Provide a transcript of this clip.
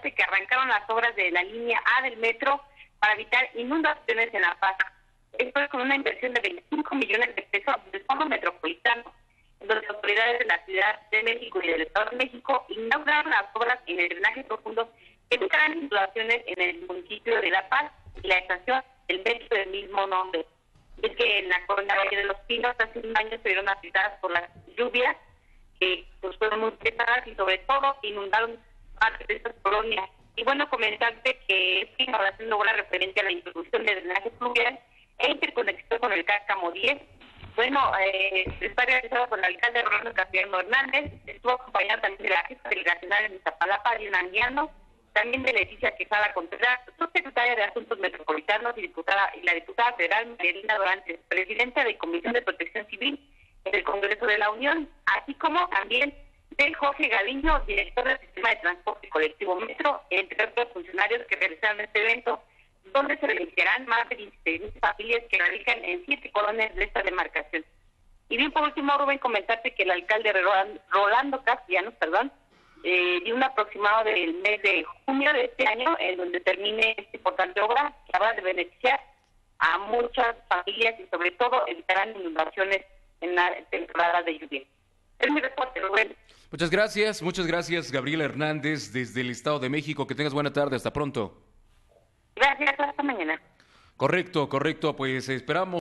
que arrancaron las obras de la línea A del metro para evitar inundaciones en La Paz. Esto es con una inversión de 25 millones de pesos del Fondo Metropolitano, donde las autoridades de la Ciudad de México y del Estado de México inauguraron las obras en el drenaje profundo que evitarán inundaciones en el municipio de La Paz y la estación del metro del mismo nombre. Es que en la Valle de los Pinos hace un año se vieron afectadas por las lluvias que pues, fueron muy pesadas y sobre todo inundaron parte de estas colonias. Y bueno, comentarte que esta inauguración logra referente a la introducción de drenaje fluvial e interconexión con el Cárcamo 10. Bueno, eh, está realizado por el alcalde Rolando Castellano Hernández, estuvo acompañado también de la jefa delegacional de Zapalapa, Diana Anguiano, también de Leticia Quesada Contreras, subsecretaria de Asuntos Metropolitanos y diputada y la diputada federal Marilina Dorantes, presidenta de Comisión de Protección Civil del Congreso de la Unión, así como también de Jorge Galiño, director del Sistema de Transporte Colectivo Metro, entre otros funcionarios que realizaron este evento, donde se beneficiarán más de 16.000 familias que radican en siete colonias de esta demarcación. Y bien, por último, Rubén, comentarte que el alcalde Rolando Castellanos, perdón, eh, dio un aproximado del mes de junio de este año, en donde termine esta importante obra que habrá de beneficiar a muchas familias y sobre todo evitarán inundaciones en la temporada de lluvia. Es mi reporte, Rubén. Muchas gracias, muchas gracias, Gabriel Hernández, desde el Estado de México. Que tengas buena tarde, hasta pronto. Gracias, hasta mañana. Correcto, correcto, pues esperamos.